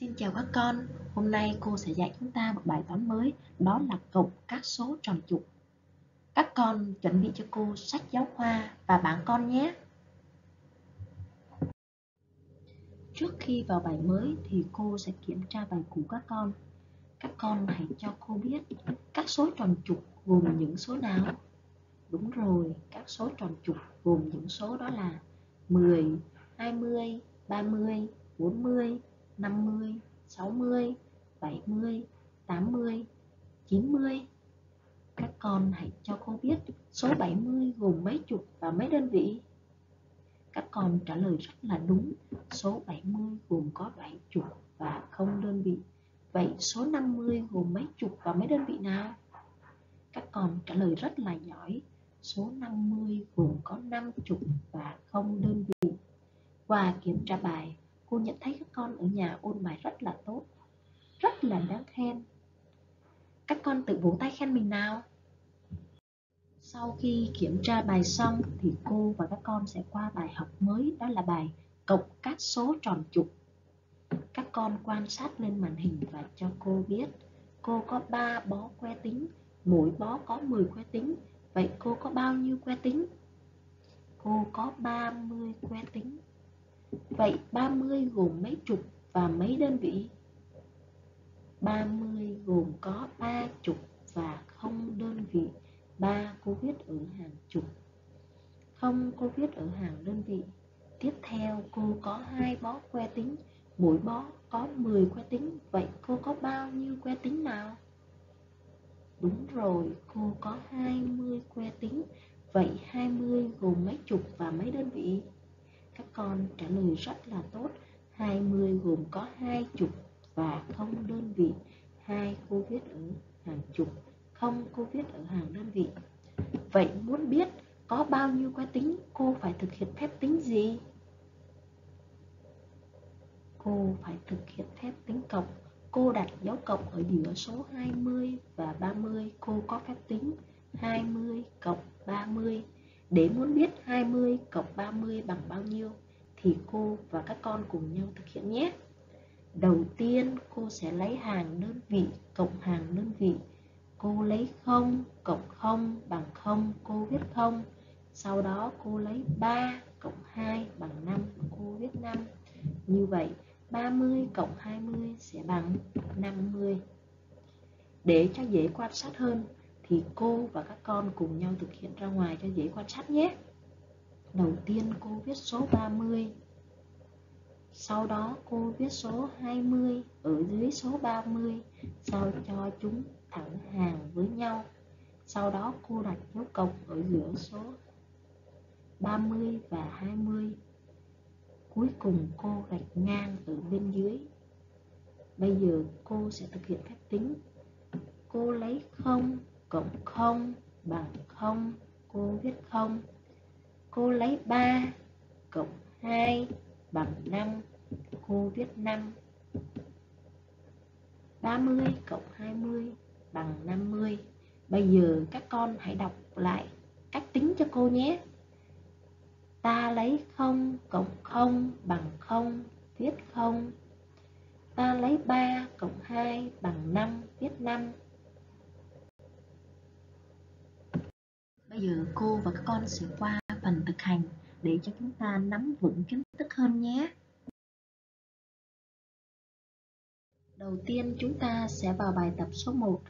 Xin chào các con, hôm nay cô sẽ dạy chúng ta một bài toán mới, đó là cộng các số tròn trục. Các con chuẩn bị cho cô sách giáo khoa và bảng con nhé. Trước khi vào bài mới thì cô sẽ kiểm tra bài cũ các con. Các con hãy cho cô biết các số tròn trục gồm những số nào. Đúng rồi, các số tròn trục gồm những số đó là 10, 20, 30, 40, 50, 60, 70, 80, 90. Các con hãy cho cô biết số 70 gồm mấy chục và mấy đơn vị. Các con trả lời rất là đúng. Số 70 gồm có 7 chục và không đơn vị. Vậy số 50 gồm mấy chục và mấy đơn vị nào? Các con trả lời rất là giỏi. Số 50 gồm có 5 chục và không đơn vị. Qua kiểm tra bài, cô nhận thấy các con ở nhà ôn bài rất là tốt, rất là đáng khen. Các con tự vỗ tay khen mình nào. Sau khi kiểm tra bài xong thì cô và các con sẽ qua bài học mới, đó là bài cộng các số tròn trục. Các con quan sát lên màn hình và cho cô biết cô có 3 bó que tính, mỗi bó có 10 que tính. Vậy cô có bao nhiêu que tính? Cô có 30 que tính. Vậy 30 gồm mấy chục và mấy đơn vị? 30 gồm có 3 chục và không đơn vị. 3 cô viết ở hàng chục. Không cô viết ở hàng đơn vị. Tiếp theo cô có hai bó que tính, mỗi bó có 10 que tính. Vậy cô có bao nhiêu que tính nào? Đúng rồi, cô có 20 que tính. Vậy 20 gồm mấy chục và mấy đơn vị? Các con trả lời rất là tốt. 20 gồm có hai chục và không đơn vị. Hai cô viết ở hàng chục, không cô viết ở hàng đơn vị. Vậy muốn biết có bao nhiêu quái tính, cô phải thực hiện phép tính gì? Cô phải thực hiện phép tính cộng. Cô đặt dấu cộng ở giữa số 20 và 30. Cô có phép tính 20 cộng 30 để muốn biết 20 cộng 30 bằng bao nhiêu thì cô và các con cùng nhau thực hiện nhé. Đầu tiên cô sẽ lấy hàng đơn vị cộng hàng đơn vị. Cô lấy 0 cộng 0 bằng 0, cô viết 0. Sau đó cô lấy 3 cộng 2 bằng 5, cô viết 5. Như vậy 30 cộng 20 sẽ bằng 50. Để cho dễ quan sát hơn thì cô và các con cùng nhau thực hiện ra ngoài cho dễ quan sát nhé. Đầu tiên cô viết số 30 Sau đó cô viết số 20 ở dưới số 30 Sao cho chúng thẳng hàng với nhau. Sau đó cô đặt dấu cộng ở giữa số 30 và 20 Cuối cùng cô gạch ngang ở bên dưới. Bây giờ cô sẽ thực hiện phép tính. Cô lấy 0 cộng 0 bằng 0 Cô viết 0 Cô lấy 3 cộng 2 bằng 5 Cô viết 5 30 cộng 20 bằng 50 Bây giờ các con hãy đọc lại cách tính cho cô nhé. Ta lấy 0 cộng 0 bằng 0 Viết 0 Ta lấy 3 cộng 2 bằng 5 Viết 5 Bây giờ cô và các con sẽ qua phần thực hành để cho chúng ta nắm vững kiến thức hơn nhé. Đầu tiên chúng ta sẽ vào bài tập số 1.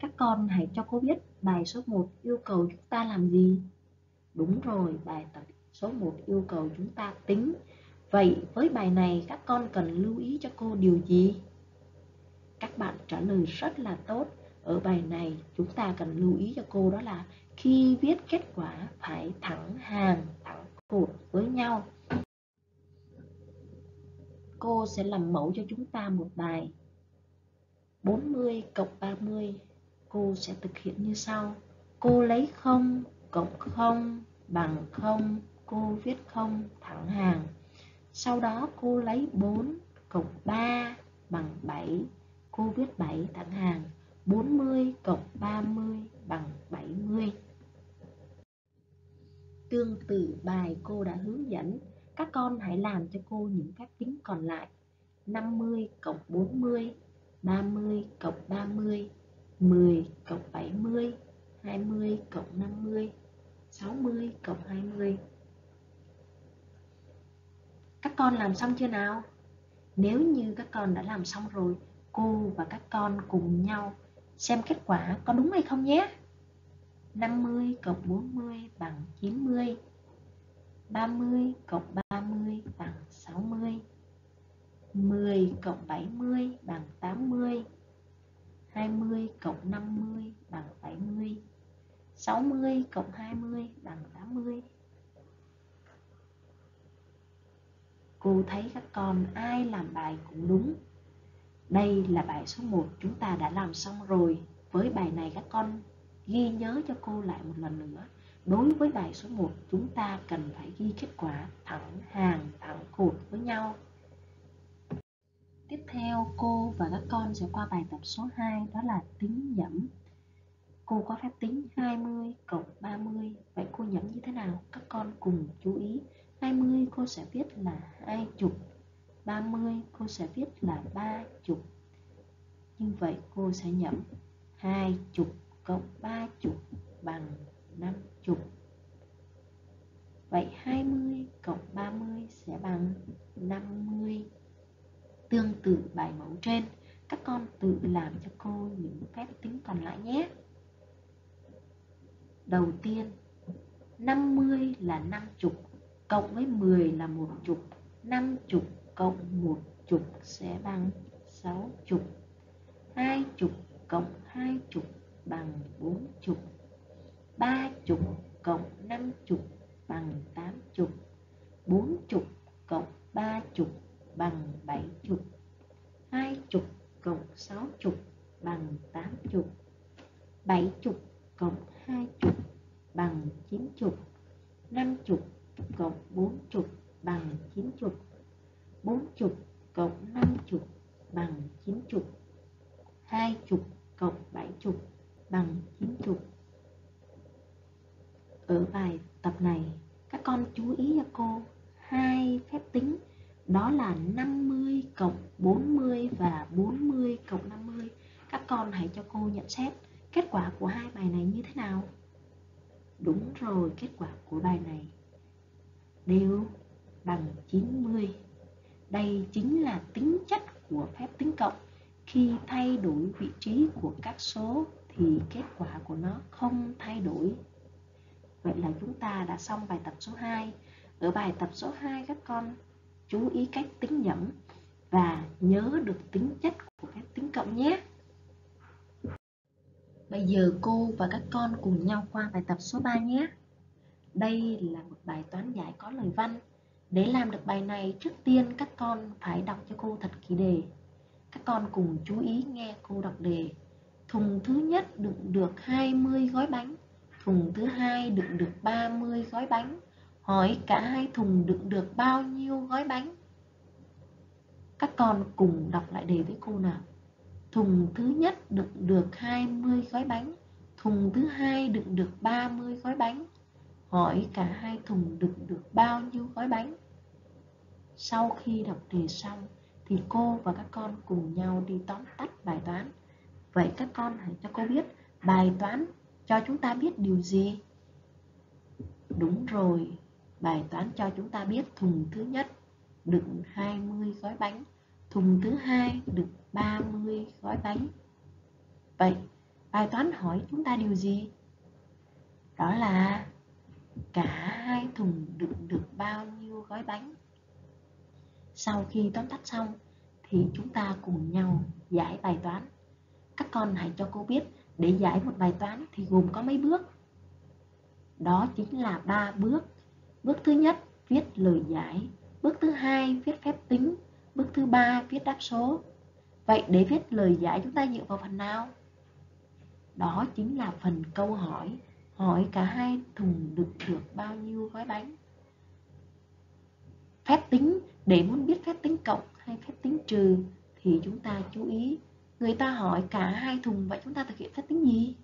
Các con hãy cho cô biết bài số 1 yêu cầu chúng ta làm gì? Đúng rồi, bài tập số 1 yêu cầu chúng ta tính. Vậy với bài này các con cần lưu ý cho cô điều gì? Các bạn trả lời rất là tốt. Ở bài này chúng ta cần lưu ý cho cô đó là khi viết kết quả phải thẳng hàng, thẳng cột với nhau. Cô sẽ làm mẫu cho chúng ta một bài 40 cộng 30. Cô sẽ thực hiện như sau. Cô lấy 0 cộng 0 bằng 0. Cô viết 0 thẳng hàng. Sau đó cô lấy 4 cộng 3 bằng 7. Cô viết 7 thẳng hàng. 40 cộng 30 bằng 70. Tương tự bài cô đã hướng dẫn, các con hãy làm cho cô những phép tính còn lại. 50 cộng 40 30 cộng 30 10 cộng 70 20 cộng 50 60 cộng 20 Các con làm xong chưa nào? Nếu như các con đã làm xong rồi, cô và các con cùng nhau xem kết quả có đúng hay không nhé. 50 cộng 40 bằng 90 30 cộng 30 bằng 60 10 cộng 70 bằng 80 20 cộng 50 bằng 70 60 cộng 20 bằng 80 Cô thấy các con ai làm bài cũng đúng. Đây là bài số 1 chúng ta đã làm xong rồi. Với bài này các con ghi nhớ cho cô lại một lần nữa. Đối với bài số 1 chúng ta cần phải ghi kết quả thẳng hàng, thẳng cột với nhau. Tiếp theo, cô và các con sẽ qua bài tập số 2 đó là tính nhẩm. Cô có phép tính 20 cộng 30 Vậy cô nhẩm như thế nào? Các con cùng chú ý. 20 cô sẽ viết là hai chục. 30 cô sẽ viết là ba chục. Như vậy cô sẽ nhẩm hai chục cộng ba chục bằng năm chục. Vậy 20 cộng 30 sẽ bằng 50 Tương tự bài mẫu trên, Các con tự làm cho cô những phép tính còn lại nhé. Đầu tiên 50 là 50 cộng với 10 là một chục 50 cộng một chục sẽ bằng sáu chục. Hai chục cộng hai chục bằng bốn chục. Ba chục cộng năm chục bằng tám chục. Bốn chục cộng ba chục bằng bảy chục. Hai chục cộng sáu chục bằng tám chục. Bảy chục cộng hai chục bằng chín chục. Năm chục cộng bốn chục bằng chín chục bốn chục cộng 50 bằng 90 20 cộng 70 bằng 90 Ở bài tập này, các con chú ý cho cô hai phép tính. Đó là 50 cộng 40 và 40 cộng 50 các con hãy cho cô nhận xét kết quả của hai bài này như thế nào. Đúng rồi, kết quả của bài này đều bằng 90 đây chính là tính chất của phép tính cộng khi thay đổi vị trí của các số thì kết quả của nó không thay đổi Vậy là chúng ta đã xong bài tập số 2 Ở bài tập số 2 các con, chú ý cách tính nhẩm và nhớ được tính chất của phép tính cộng nhé. Bây giờ cô và các con cùng nhau qua bài tập số 3 nhé. Đây là một bài toán giải có lời văn. Để làm được bài này, trước tiên các con phải đọc cho cô thật kỹ đề. Các con cùng chú ý nghe cô đọc đề. Thùng thứ nhất đựng được 20 gói bánh, thùng thứ hai đựng được 30 gói bánh, hỏi cả hai thùng đựng được bao nhiêu gói bánh? Các con cùng đọc lại đề với cô nào. Thùng thứ nhất đựng được 20 gói bánh. Thùng thứ hai đựng được 30 gói bánh hỏi cả hai thùng đựng được bao nhiêu gói bánh sau khi đọc đề xong thì cô và các con cùng nhau đi tóm tắt bài toán vậy các con hãy cho cô biết bài toán cho chúng ta biết điều gì đúng rồi Bài toán cho chúng ta biết thùng thứ nhất đựng 20 gói bánh, thùng thứ hai đựng 30 gói bánh. Vậy, bài toán hỏi chúng ta điều gì? Đó là thùng đựng được bao nhiêu gói bánh. Sau khi tóm tắt xong thì chúng ta cùng nhau giải bài toán. Các con hãy cho cô biết để giải một bài toán thì gồm có mấy bước. Đó chính là ba bước Bước thứ nhất, viết lời giải. Bước thứ hai, viết phép tính. Bước thứ ba, viết đáp số. Vậy để viết lời giải chúng ta dựa vào phần nào? Đó chính là phần câu hỏi. Hỏi cả hai thùng đựng được bao nhiêu gói bánh? Phép tính, để muốn biết phép tính cộng hay phép tính trừ thì chúng ta chú ý. Người ta hỏi cả hai thùng vậy chúng ta thực hiện phép tính gì?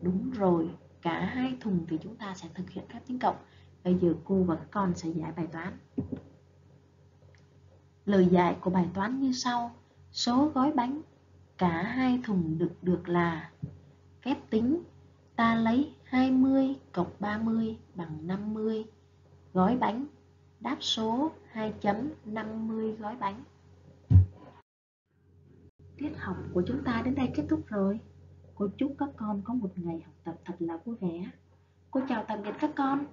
Đúng rồi, cả hai thùng thì chúng ta sẽ thực hiện phép tính cộng Bây giờ cô và các con sẽ giải bài toán. Lời giải của bài toán như sau. Số gói bánh cả hai thùng đựng được là Phép tính ta lấy 20 cộng 30 bằng 50 gói bánh. Đáp số 2.50 gói bánh. Tiết học của chúng ta đến đây kết thúc rồi. Cô chúc các con có một ngày học tập thật là vui vẻ. Cô chào tạm biệt các con.